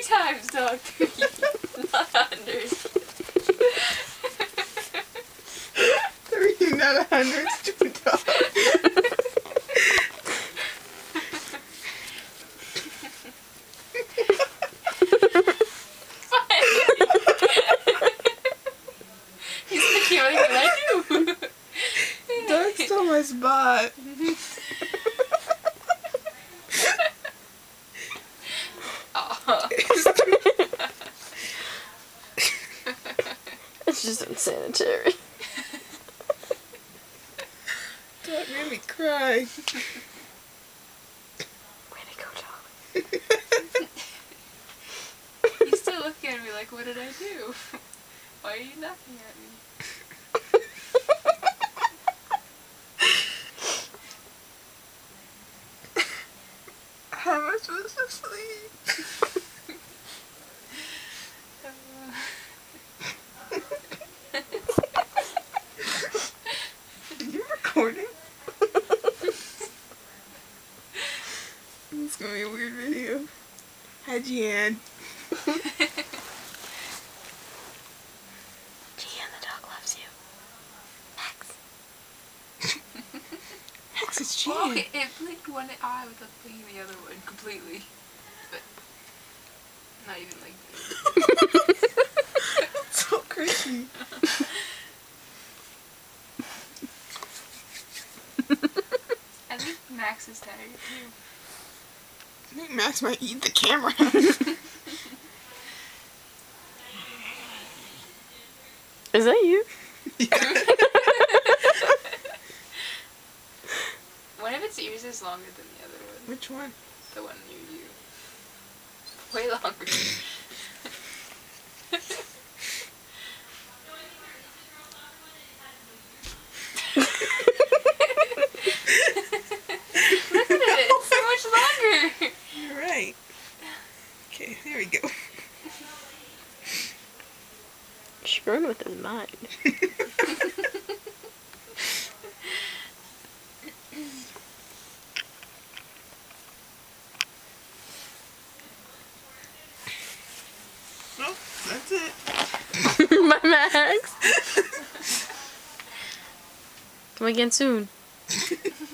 Three times, dog. Not a hundred. Three, not a hundred, stupid dog. He's thinking everything I do. Dog stole my spot. It's just unsanitary. Dog made me cry. Way to go, dog. He's still looking at me like, what did I do? Why are you laughing at me? How am I supposed to sleep? Recording? It's gonna be a weird video. Hi, Jan. Gian, the dog loves you. Max. Max, it's Well, Jan. it, it blinked one eye without blinking the other one completely. But not even like I think Max is tired too. I think Max might eat the camera. Is that you? One of its ears is longer than the other one. Which one? The one near you. Way longer. Look at it, it's so much longer. You're right. Okay, there we go. Screwing with his mind. Well, that's it. My Max. Come again soon.